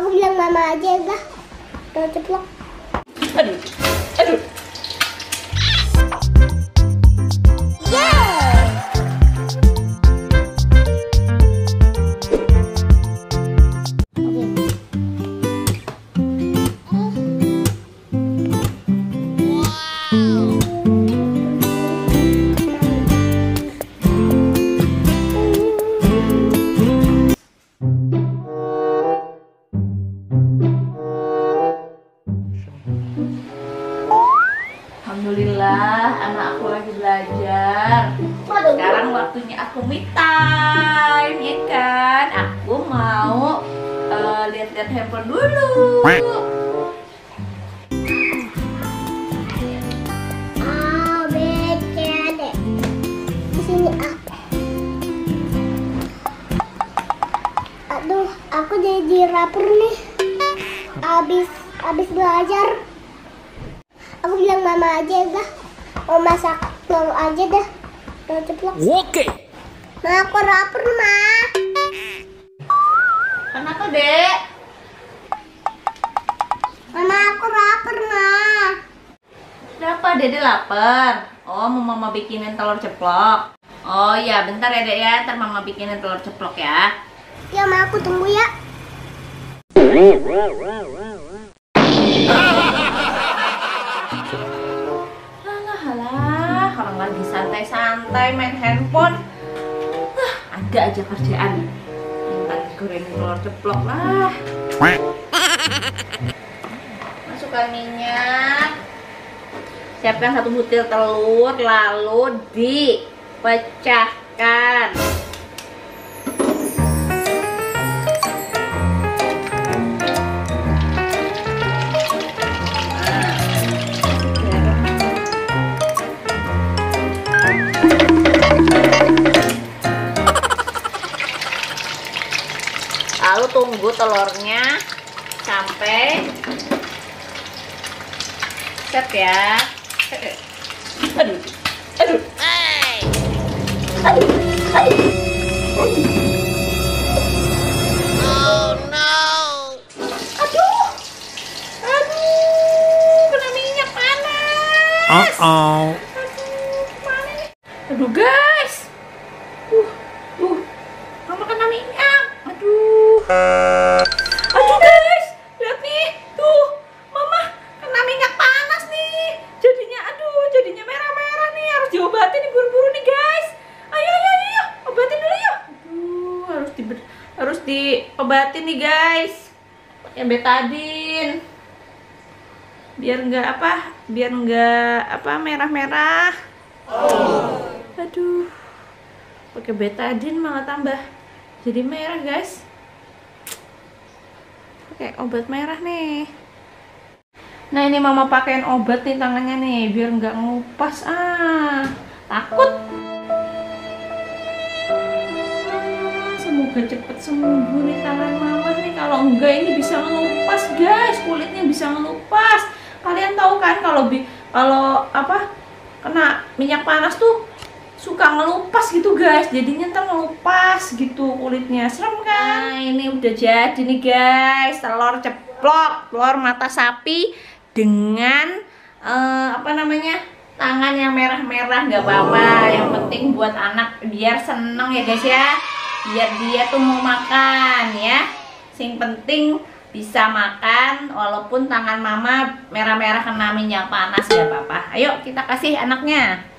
Aku bilang mama aja udah. Udah ceplok. Aduh, Alhamdulillah, anak aku lagi belajar. Sekarang waktunya aku me time, ya kan? Aku mau eh, lihat-lihat handphone dulu. A, B, C, D. Di sini A. Aduh, aku jadi lapar nih. Abis, abis belajar. Aku bilang mama aja udah. Mau masak telur aja dah. Udah ceplok. Oke. Ma, aku lapar, Ma. Kenapa, Dek? Mama, aku lapar, Ma. Kenapa Dede lapar? Oh, mau mama bikinin telur ceplok. Oh ya, bentar ya Dek ya, ntar mama bikinin telur ceplok ya. Ya, Ma, aku tunggu ya. Lagi santai-santai main handphone. Ah, ada aja kerjaan. Minta goreng telur ceplok lah. Masukkan minyak. Siapkan satu butir telur, lalu dipecahkan. Tunggu telurnya sampai set ya. Aduh, aduh, aduh, aduh. Aduh, aduh, kena minyak panas. Uh oh. Aduh guys. Uh, uh. Mama kena minyak. Aduh. Guys, lihat nih. Tuh, Mama kena minyak panas nih. Jadinya aduh, jadinya merah-merah nih. Harus diobatin buru-buru nih guys. Ayo ayo ayo, obatin dulu yuk. Aduh, harus di harus diobatin nih guys. Pakai betadin. Biar nggak apa? Biar nggak apa merah-merah. Aduh. Pakai betadin malah tambah jadi merah, guys. Pakai obat merah nih. Nah, ini mama pakein obat nih tangannya nih biar nggak ngupas. Ah, takut. Semoga cepet sembuh nih tangan mama nih. Kalau enggak ini bisa ngelupas, guys. Kulitnya bisa ngelupas. Kalian tahu kan kalau kalau apa kena minyak panas tuh suka ngelupas gitu guys. Jadinya ntar ngelupas gitu kulitnya. Serem kan? Nah ini udah jadi nih guys. Telur ceplok telur mata sapi dengan eh, apa namanya tangan yang merah-merah nggak apa-apa. Yang penting buat anak biar seneng ya guys ya. Biar dia tuh mau makan ya. Sing penting bisa makan walaupun tangan mama merah-merah kena minyak panas gak apa-apa. Ayo kita kasih anaknya